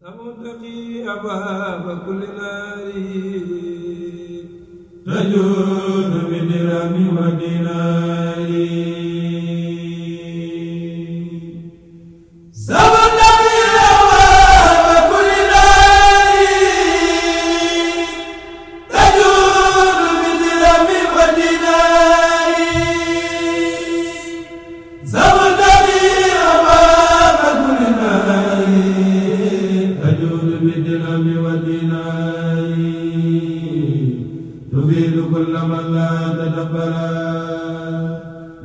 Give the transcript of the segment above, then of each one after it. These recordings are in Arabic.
سمتقي أبواب كل نار تجود بدرهم تفيد كل من لا تدبر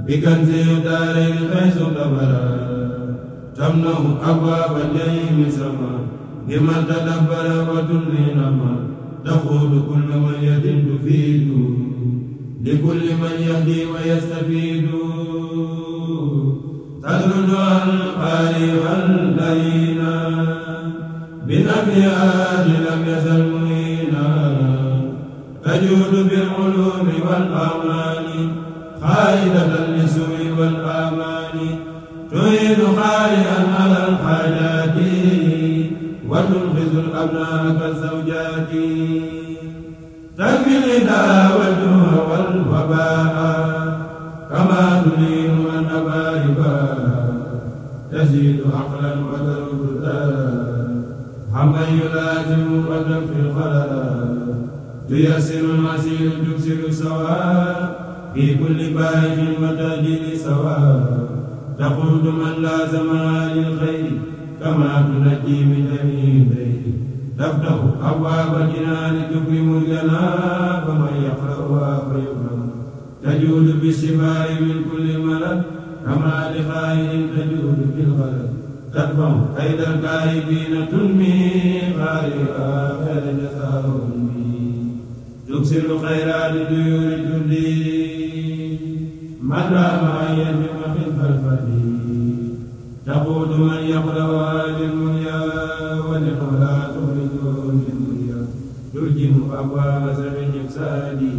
بكنز دار حيث دبر تمنع أبواب النعيم سما لمن تدبر وتنهي نما تقود كل من يد تفيد لكل من يهدي ويستفيد تدرج عن قارئا لينا بنفيات لم يزل مهينا تجود بالعلوم والآمان خالدة للسوء والآمان. تعين خاليا على الحاجات وتنقذ الأبناء كالزوجات. تكفي الإداء والجوع والوباء كما تلين النبائب. تزيد عقلا وترد حمى يلازم وتكفي الخلل تيسر المسير تكسر سواء في كل بائع وتأجيل سواء تقود من لازم للخير كما تنجي من جميع الخير تفتح أبواب الجنان تكرم الجناب من يقرأها فيكرم تجود بالشفاء من كل مرض كما لخائن تجود بالغلط تدفع كيد الكاذبين تنمي خالقها خير جزاء تكسر الخيرات ديور الجندي من رام ان يجم خلف الفدي تقود من يقرأ للمنيا ولقولا تخرج للمنيا ترجم ابواب سبع اجسادي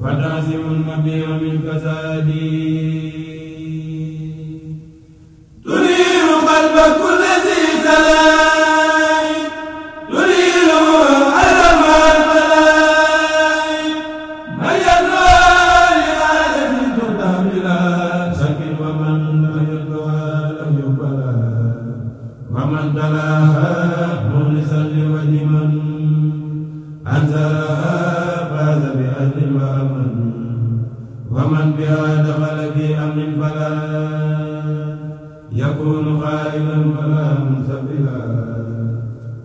وتعزم المبيع من كسادي تريد قلب كل ذي سلام ومن تلاها مخلصا لوجه من أنزلها فاز بأجر وأمن. ومن بها دخل في أمن فلا. يكون خائبا ولا منسبلا.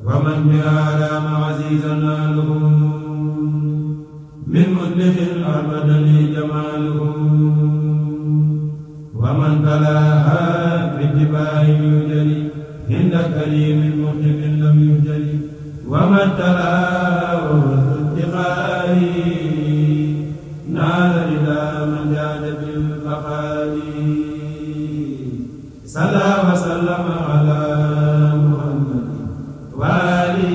ومن بها لام عزيزا ناله من مدلح أبدا جماله. ومن تلاها في إلا كريم محب لم يهجري وما تلاه نال إلى من جاد صلى وسلم على محمد وآله